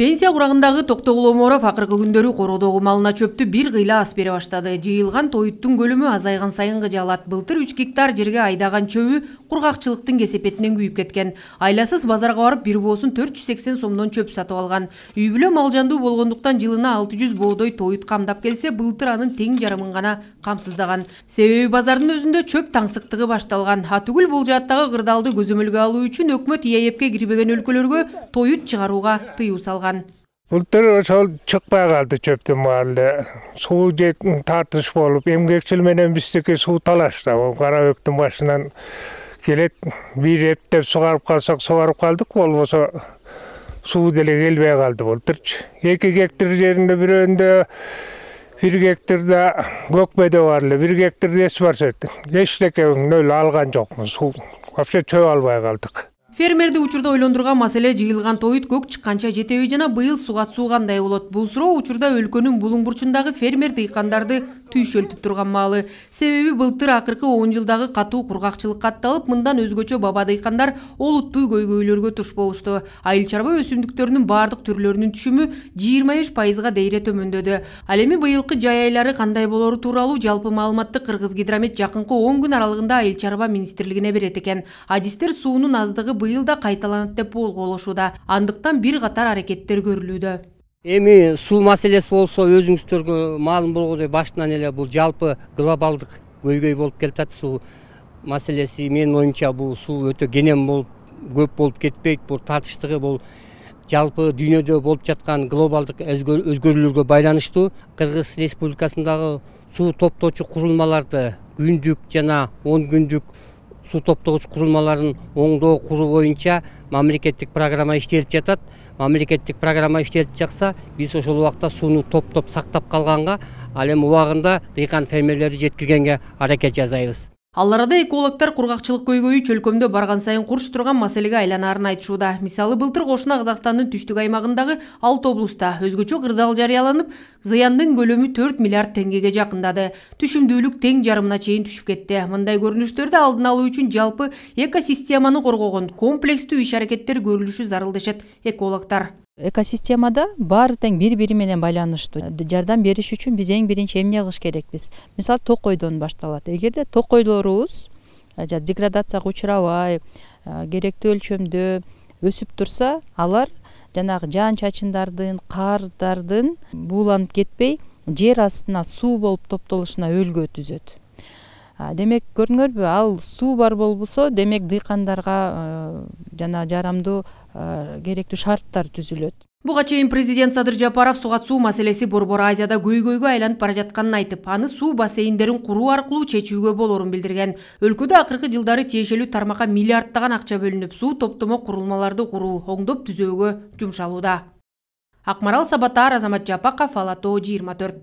пенсия курагындагы токтогул оморов акыркы күндөрү короодогу малына чөптү бир кыйла ас бере баштады. Жыйылган тоюттун көлөмү азайган сайын кыжалат былтыр үч гектар жерге айдаган чөбү кургакчылыктын кесепетинен күйүп кеткен. Айласыз базарга барып бир боосун төрт жүз сексен сомдон чөп сатып алган үй бүлө мал жандуу болгондуктан жылына алты жүз боодой тоют камдап келсе былтыр анын тең жарымын гана камсыздаган себеби базардын өзүндө чөп таңсыктыгы башталган атүгүл бул жааттагы кырдаалды көзөмөлгө алуу үчүн өкмөт иэбке кирбеген өлкөлөргө тоют чыгарууга тыюу салган былтыр ошол чыкпай калды чөптүн баары суу тартыш болуп эмгекчил менен биздики суу талаш да кара бөктүн башынан келет бир эптеп сугарып калсак сугарып калдык болбосо суу деле келбей калды былтырчы эки гектар жеринде бирөөндө бир гектарда көкбөдө бар эле бир гектарда эс барсет эчтеке нөл алган жокмун суу вообще чөп албай калдык фермерди учурда ойлондурган маселе жыйылган тоют көк чыкканча жетеби жана быйыл сугатсуу кандай болот. Бул суроо учурда өлкөнүн булуң бурчундагы фермер дыйкандарды түйшөлтүп турган маалы. Себеби былтыр акыркы он жылдагы катуу кургакчылык катталып мындан өзгөчө баба дыйкандар олуттуу көйгөйлөргө туш болушту. Айыл чарба өсүмдүктөрүнүн баардык түрлөрүнүн түшүмү жыйырма беш пайызга дейре төмөндөдү. Ал эми быйылкы жай айлары кандай болору тууралуу жалпы маалыматты кыргыз гидромет жакынкы он күн аралыгында айыл чарба министрлигине берет экен. Адистер суунун аздыгы быйыл да кайталанат деп болголошууда андыктан бир катар аракеттер көрүлүүдө эми суу маселеси болсо өзүңүздөргө маалым болгудой башынан эле бул жалпы глобалдык көйгөй болуп келатат суу маселеси менин оюмча бул суу өтө кенен болуп көп болуп кетпейт. Бул татыштыгы бул жалпы дүйнөдө болуп жаткан глобалдык өзгөрүүлөргө байланыштуу кыргыз республикасындагы суу топтоочу курулмаларды күндүк жана он күндүк суу топтогуч курулмаларын оңдоо куруу боюнча мамлекеттик программа иштелип жатат. Мамлекеттик программа иштелип жатса биз ошол убакта сууну топтоп сактап калганга ал эми убагында дыйкан фермерлерди жеткиргенге аракет жасайбыз. Ал арада экологдор кургакчылык көйгөйү чөлкөмдө барган сайын курч турган маселеге айланаарын айтышууда. Мисалы былтыр кошуна казакстандын түштүк аймагындагы алты облуста өзгөчө кырдаал жарыяланып зыяндын көлөмү төрт миллиард теңгеге жакындады. Түшүмдүүлүк тең жарымына чейин түшүп кетти. Мындай көрүнүштөрдү алдын алуу үчүн жалпы экосистеманы коргогон комплекстүү иш аракеттер көрүлүшү зарыл дешет экосистемада баары тең бири бири менен байланыштуу. Жардам бериш үчүн биз эң биринчи эмне кылыш керекпиз? Мисалы токойдон башталат. Эгерде токойлорубуз деградацияга учурабай керектүү өлчөмдө өсүп турса алар жанагы жаан чачындардын кардардын бууланып кетпей жер астына суу болуп топтолушуна өлгү түзөт демек көрдүңөрбү ал суу бар болбосо демек дыйкандарга жана жарамдуу керектүү шарттар түзүлөт. Буга чейин президент садыр жапаров сугат суу маселеси борбор азияда көйгөйгө айланып бара жатканын айтып аны суу бассейндерин куруу аркылуу чечүүгө болорун билдирген. Өлкөдө акыркы жылдары тиешелүү тармакка миллиарддаган акча бөлүнүп суу топтомо курулмаларды куруу оңдоп түзөөгө жумшалууда. Акмарал сабатаар азамат жапаков ала тоо жыйырма төрт